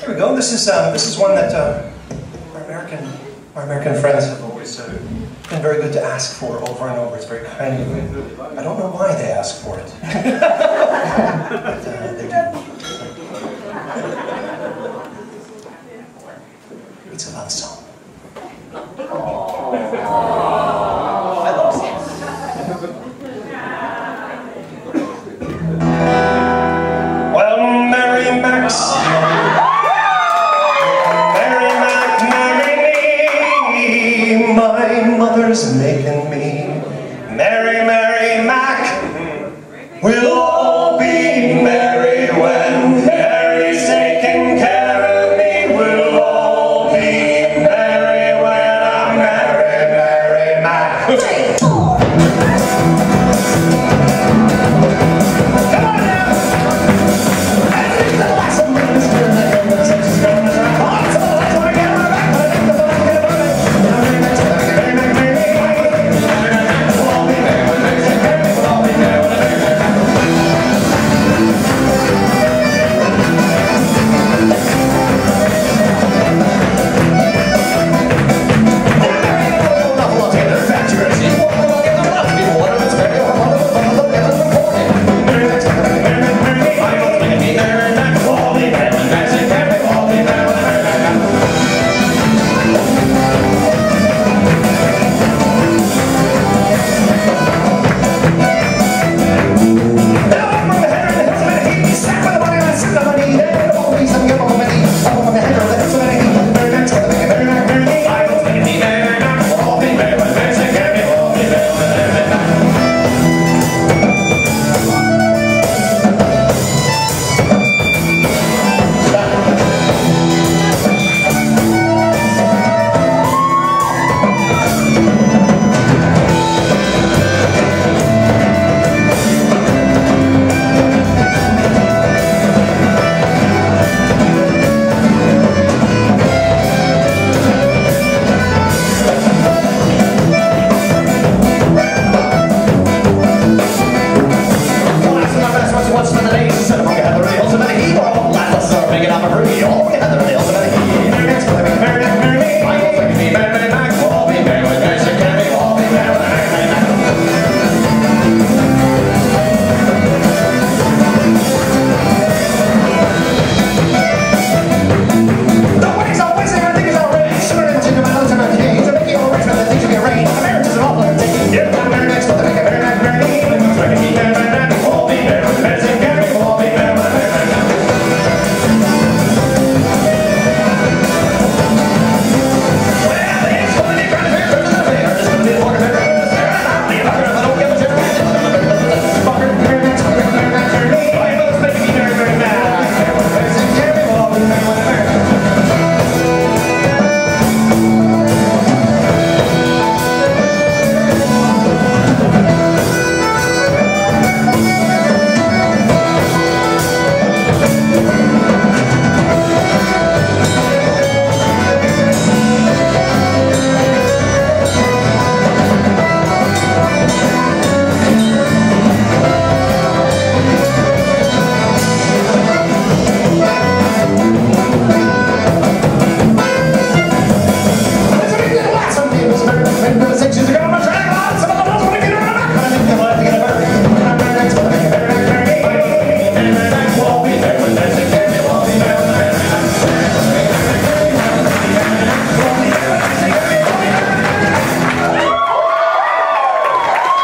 Here we go. This is um, this is one that uh, our American our American friends have always uh, been very good to ask for over and over. It's very kind of them. I don't know why they ask for it, but uh, they do. We'll i heard you all.